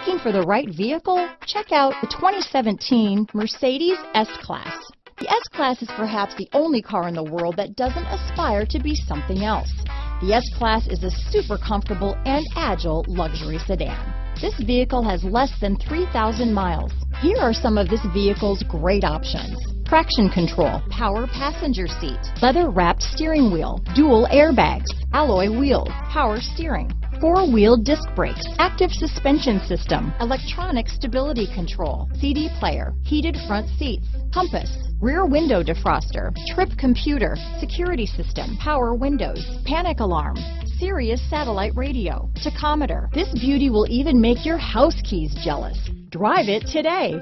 Looking for the right vehicle? Check out the 2017 Mercedes S-Class. The S-Class is perhaps the only car in the world that doesn't aspire to be something else. The S-Class is a super comfortable and agile luxury sedan. This vehicle has less than 3,000 miles. Here are some of this vehicle's great options. Traction control, power passenger seat, leather wrapped steering wheel, dual airbags, alloy wheels, power steering, four-wheel disc brakes, active suspension system, electronic stability control, CD player, heated front seats, compass, rear window defroster, trip computer, security system, power windows, panic alarm, Sirius satellite radio, tachometer. This beauty will even make your house keys jealous. Drive it today.